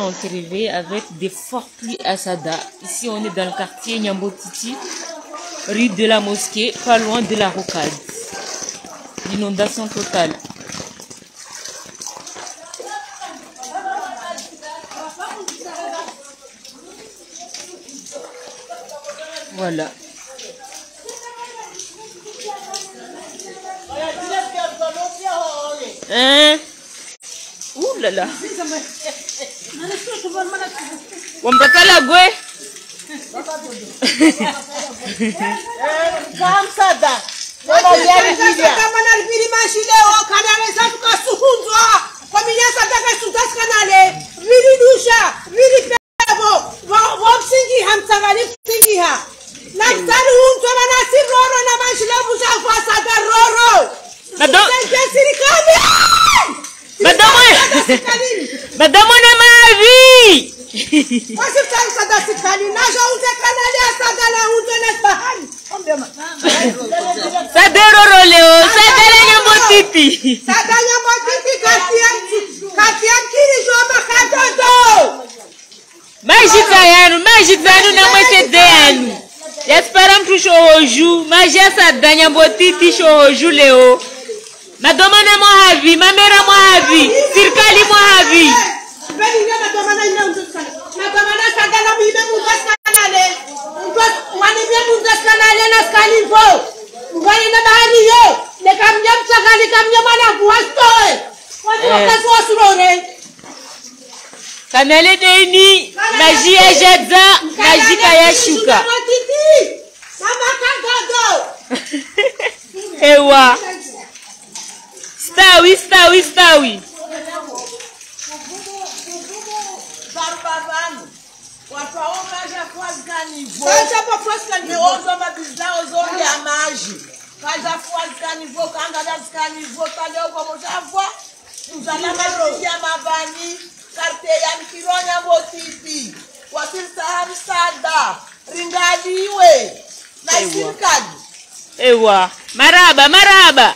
Entrivé avec des fortes pluies à Sada. Ici, on est dans le quartier Nyambotiti, rue de la Mosquée, pas loin de la rocade. L'inondation totale. Voilà. Hein? ulala wamtakala gwe? Kamsada kamanaripiri mashilewo kanaresatukasunzwa kwaminyasadakasutakanale viridusha viripebo vomsingiha msangani msingiha naktaruumtona nasiroro namashilevo Madamana Mavi! Hospitali kada hospitali naja unze kanali asada na unze na bahari. Saderoro leo, saderanya motiti. Sadanya motiti kasiam kasiam kiri joba kadodo. Mais de 10 anos, mais de 10 anos não vai ter 10 anos. Já esperamos para o chorroju, mas essa danha botiti chorroju leo. Madonna Morra unduskana. mamera mwavi serikali mwavi kamele Eh. wasurore. Kanale deni, jadza, majika ya shuka. Matiti. Mama. Ewa. Stawi, stawi, stawi. Barbavano. Watu waomaja kwazikanivo. Sasa po poskani. Neozo mabizao zonde amaji. Kaja kwazikanivo kangada zikanivo kale uko mojavwa. Uzala maziki ya mavani. Karte motipi. Ringaliwe. Na. Ewa. Maraba, maraba.